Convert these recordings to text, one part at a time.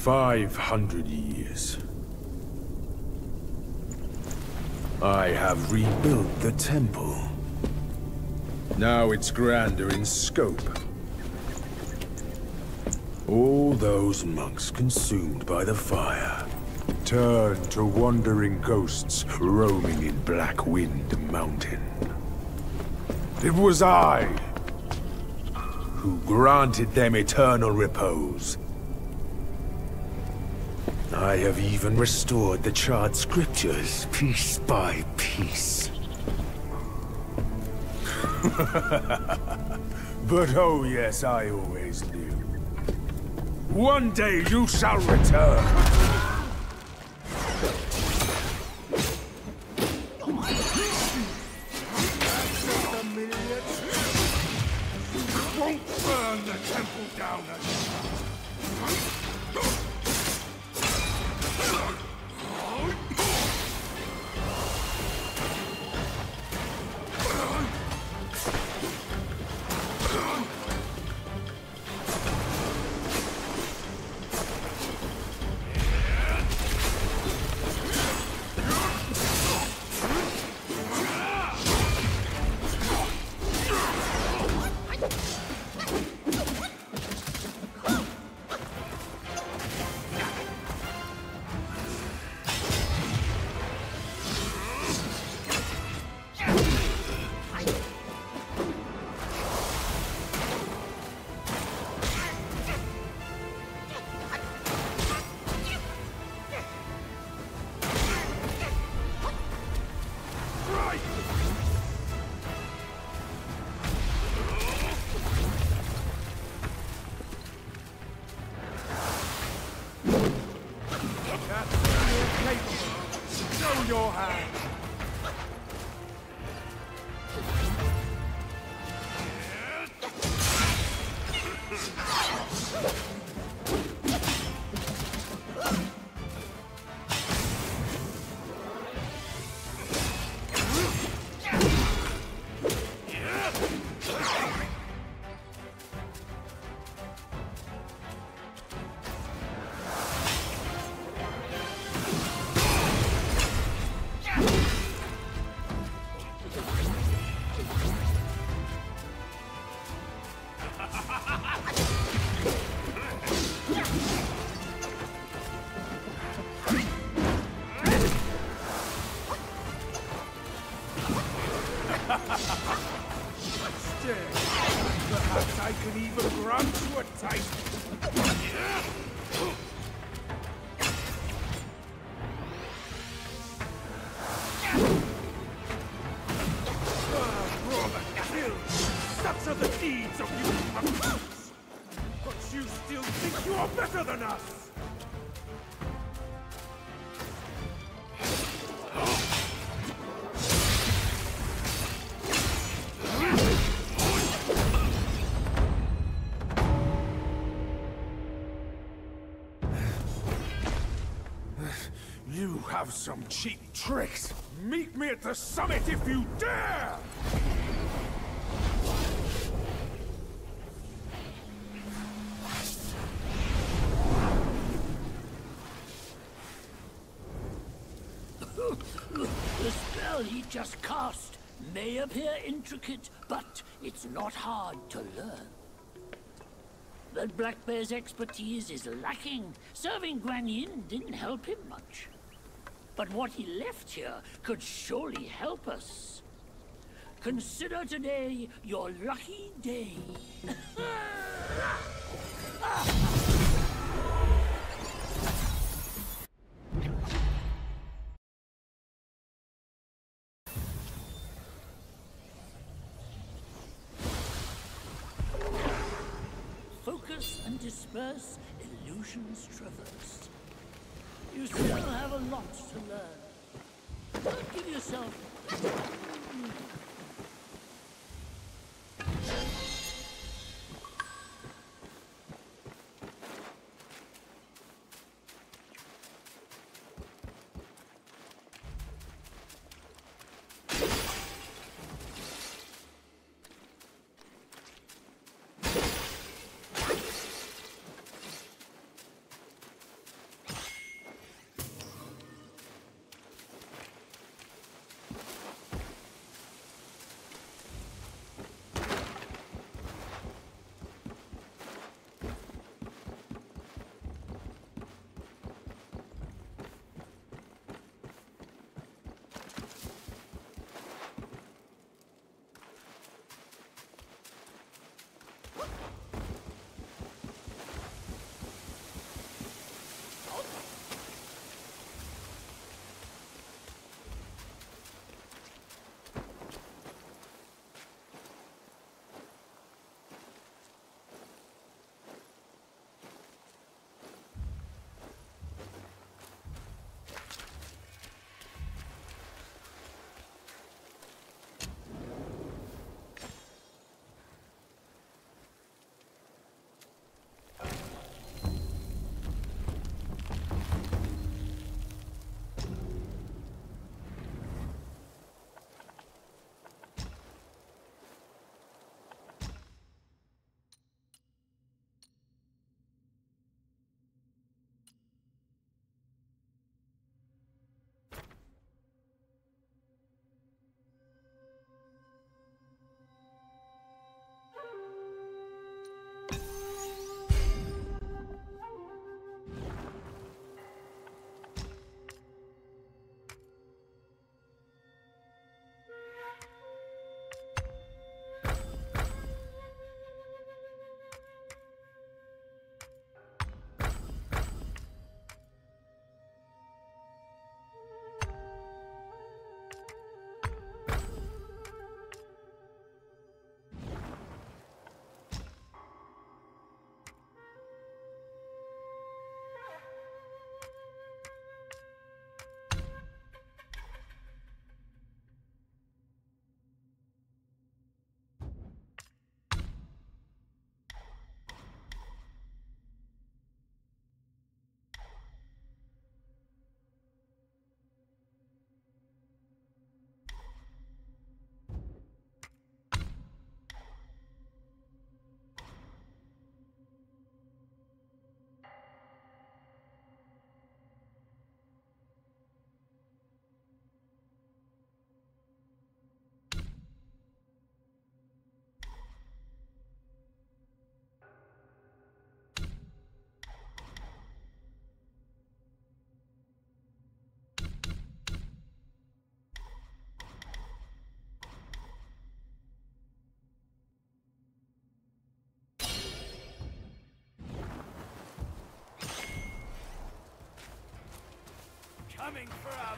Five hundred years. I have rebuilt the temple. Now it's grander in scope. All those monks consumed by the fire turn to wandering ghosts roaming in Black Wind Mountain. It was I who granted them eternal repose. I have even restored the charred scriptures piece by piece. but oh yes, I always knew. One day you shall return. your hand. Such are the deeds of you! But you still think you are better than us! Have some cheap tricks! Meet me at the summit if you dare! The spell he just cast may appear intricate, but it's not hard to learn. But Black Bear's expertise is lacking. Serving Guan Yin didn't help him much. But what he left here could surely help us. Consider today your lucky day. Focus and disperse, illusions coming for our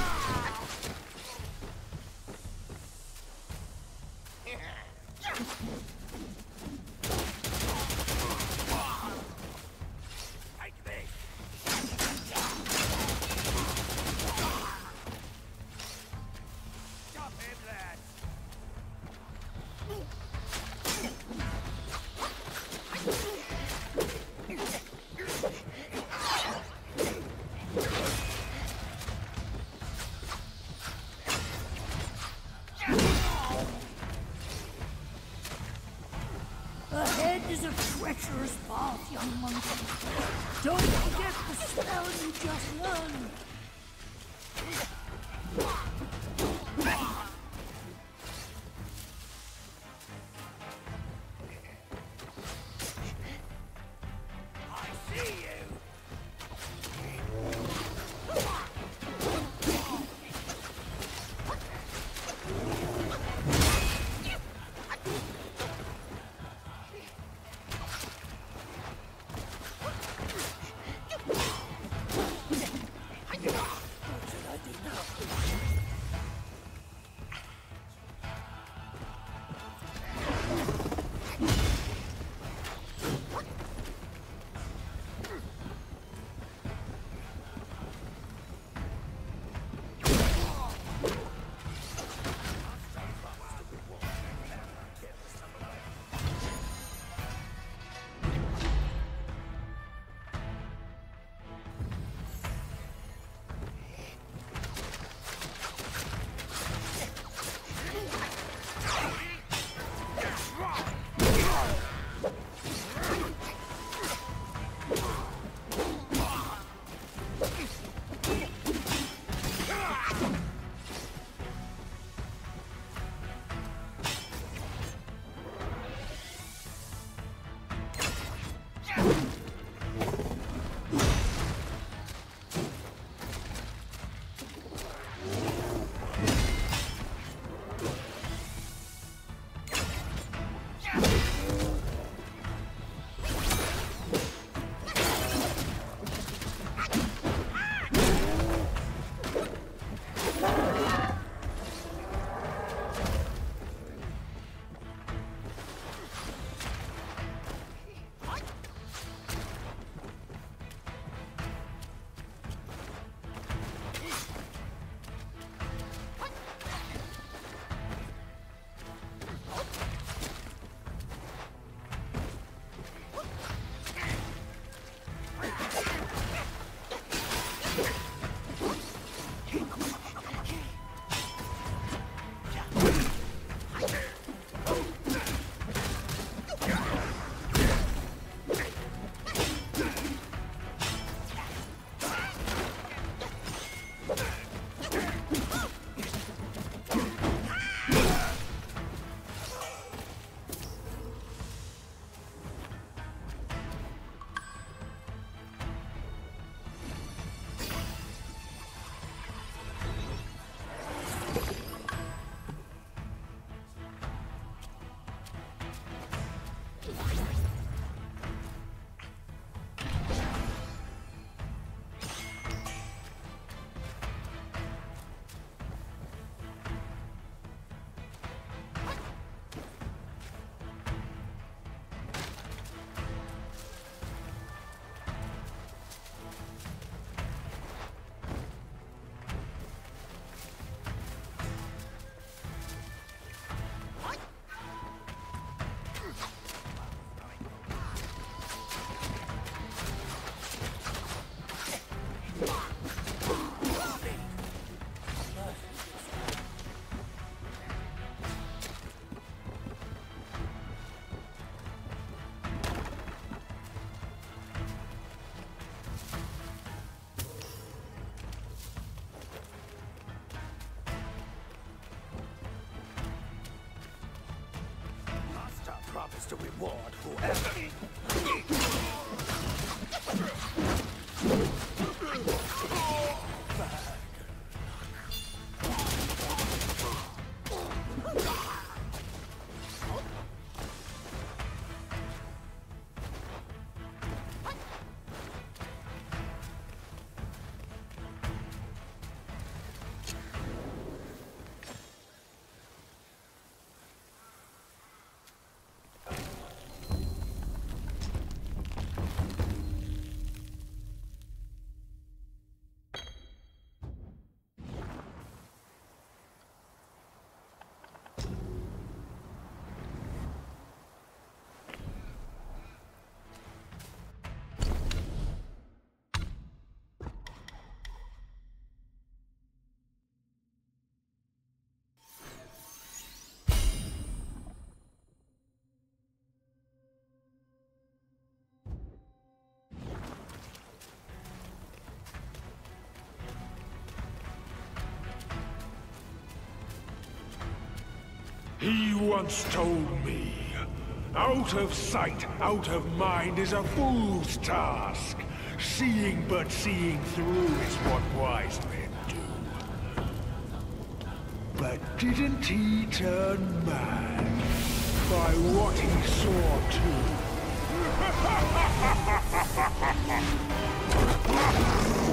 master. Don't forget the spell you just learned. To reward whoever. He once told me, out of sight, out of mind is a fool's task. Seeing but seeing through is what wise men do. But didn't he turn mad by what he saw too?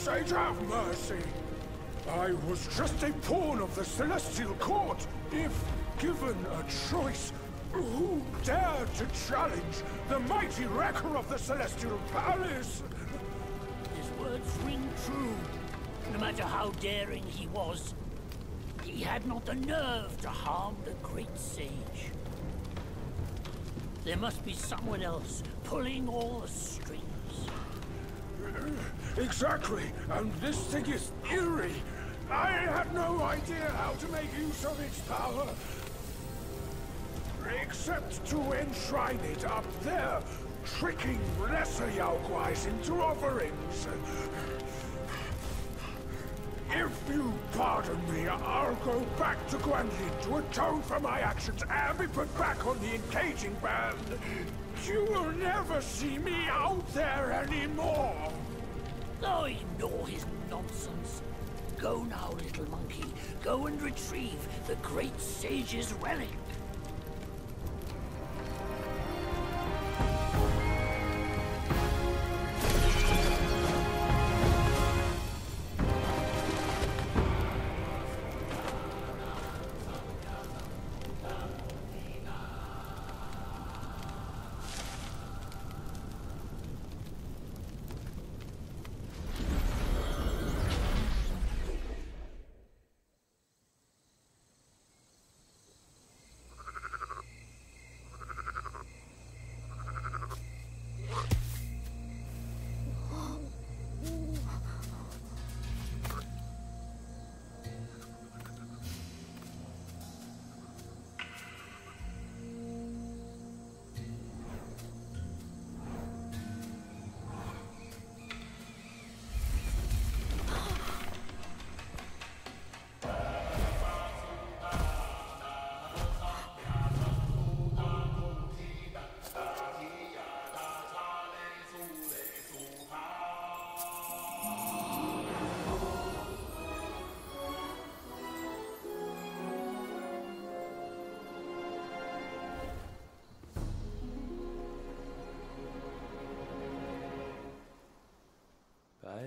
Sage, have mercy! I was just a pawn of the Celestial Court. If given a choice, Who dared to challenge the mighty wrecker of the Celestial Palace? His words ring true. No matter how daring he was, he had not the nerve to harm the great sage. There must be someone else pulling all the strings. Exactly, and this thing is eerie. I have no idea how to make use of its power. Except to enshrine it up there, tricking lesser Yaoguais into offerings. If you pardon me, I'll go back to Guanyin to atone for my actions and be put back on the engaging band. You will never see me out there anymore. Oh, ignore his nonsense. Go now, little monkey. Go and retrieve the great sage's relic.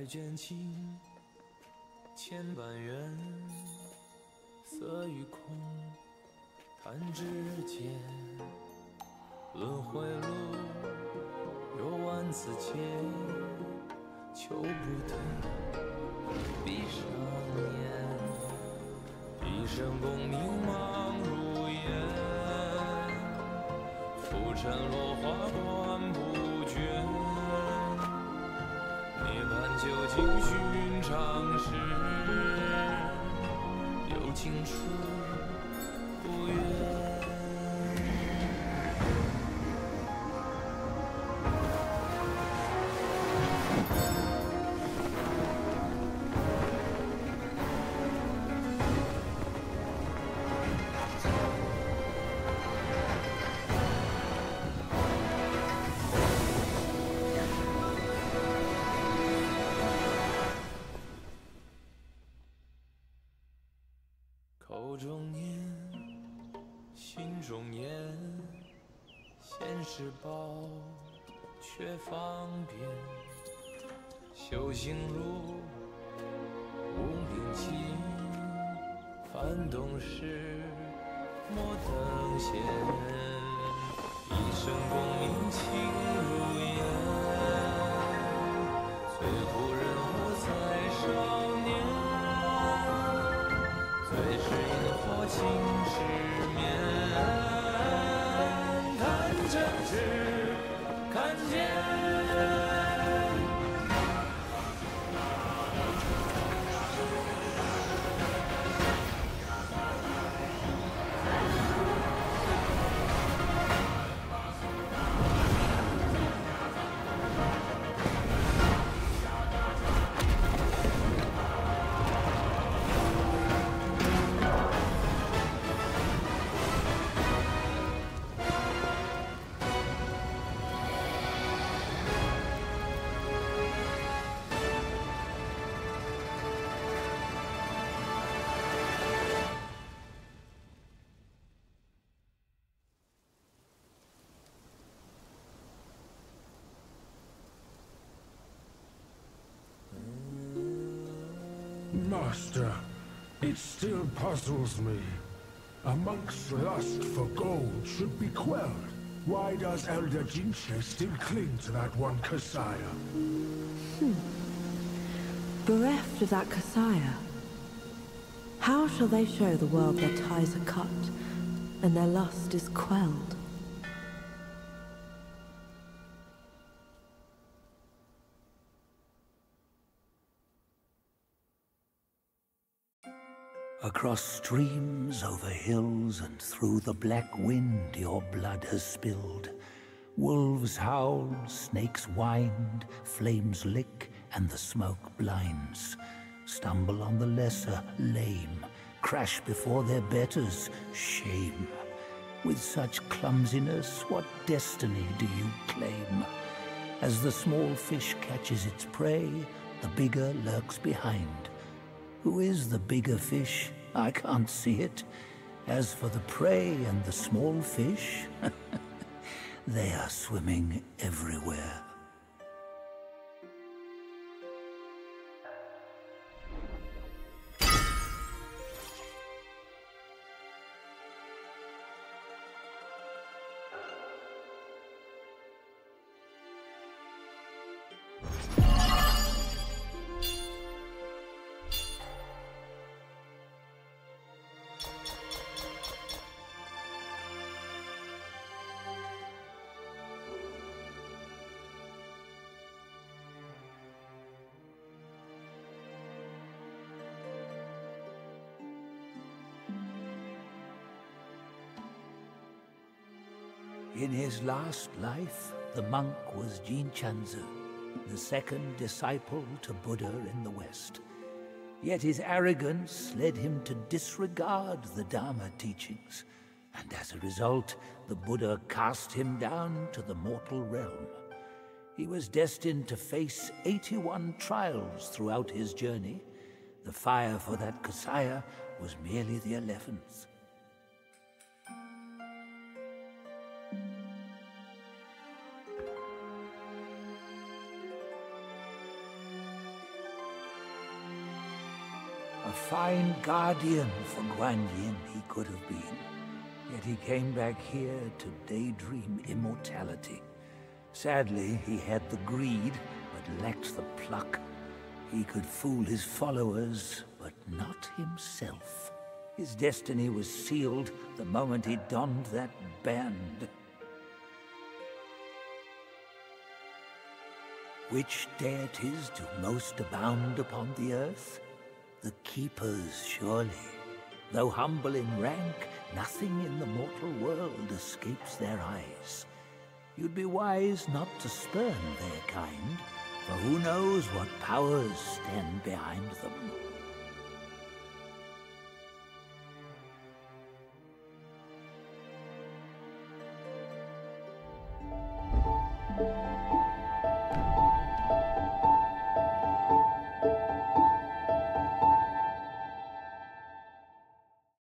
卷青，千般缘，色与空，弹指间，轮回路，有万次劫，求不得，闭上眼，一生功名忙如烟，浮沉落花断不绝。涅槃究竟寻常事，有情处方便。修行路，无名气，幡动时，莫等闲。一生功名轻如烟，最后人我在少年。最是烟火情失眠，看真知，看见。Master, it still puzzles me. A monk's lust for gold should be quelled. Why does Elder Jinchi still cling to that one Kasaya? Hmm. Bereft of that Kasaya, how shall they show the world their ties are cut and their lust is quelled? Across streams, over hills, and through the black wind your blood has spilled. Wolves howl, snakes wind, flames lick, and the smoke blinds. Stumble on the lesser, lame, crash before their betters, shame. With such clumsiness, what destiny do you claim? As the small fish catches its prey, the bigger lurks behind. Who is the bigger fish? I can't see it. As for the prey and the small fish, they are swimming everywhere. In his last life, the monk was Jin Chanzi, the second disciple to Buddha in the West. Yet his arrogance led him to disregard the Dharma teachings, and as a result, the Buddha cast him down to the mortal realm. He was destined to face 81 trials throughout his journey. The fire for that Kasaya was merely the 11th. Guardian for Guan Yin he could have been. Yet he came back here to daydream immortality. Sadly, he had the greed, but lacked the pluck. He could fool his followers, but not himself. His destiny was sealed the moment he donned that band. Which deities do most abound upon the earth? The Keepers, surely. Though humble in rank, nothing in the mortal world escapes their eyes. You'd be wise not to spurn their kind, for who knows what powers stand behind them.